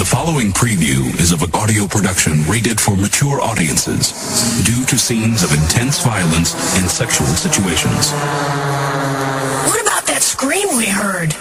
The following preview is of an audio production rated for mature audiences due to scenes of intense violence and sexual situations. What about that scream we heard?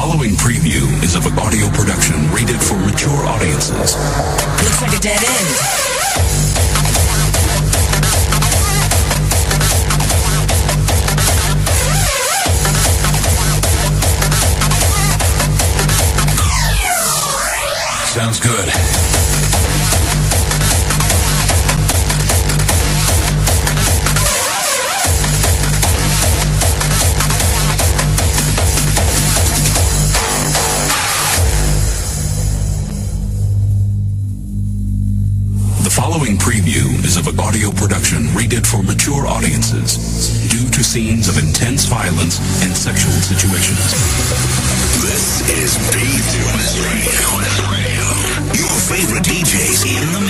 Following preview is of an audio production rated for mature audiences. Looks like a dead end. Sounds good. Following preview is of an audio production rated for mature audiences due to scenes of intense violence and sexual situations. This is B2S Radio. Your favorite DJs in the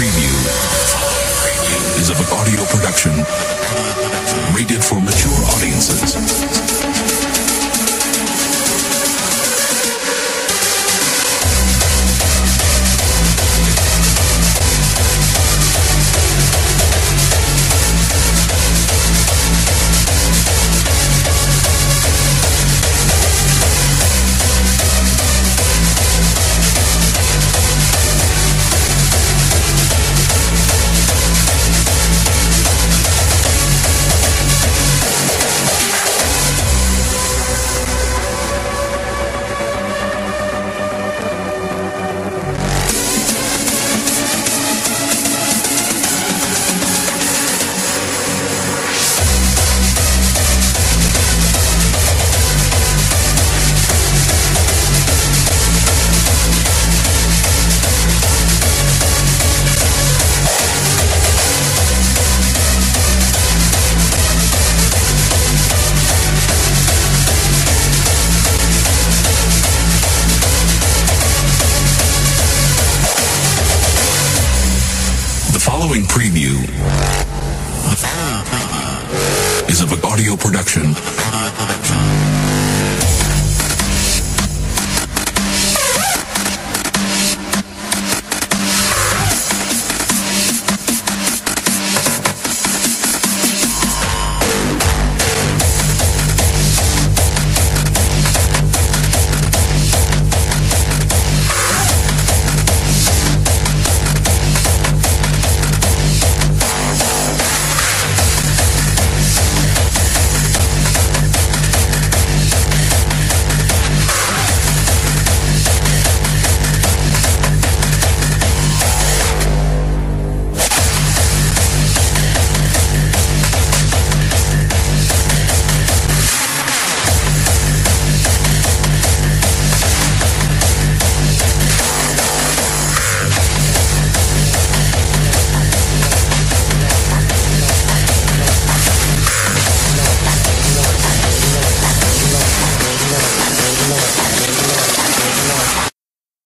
preview is of an audio production rated for mature audiences. Following preview is of an audio production